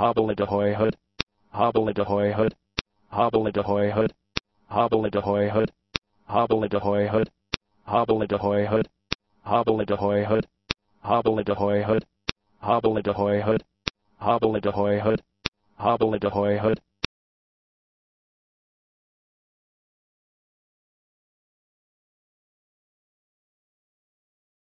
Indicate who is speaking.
Speaker 1: hobbledehoyhood, hobbledahoy hood, hobbledehoyhood, hobbledahoy hood, hobbledehoyhood, hobbledahoy hood, hobbledehoyhood, hobbledahoy hood, hobbledehoyhood, hobbledahoy hood, hobbledehoyhood.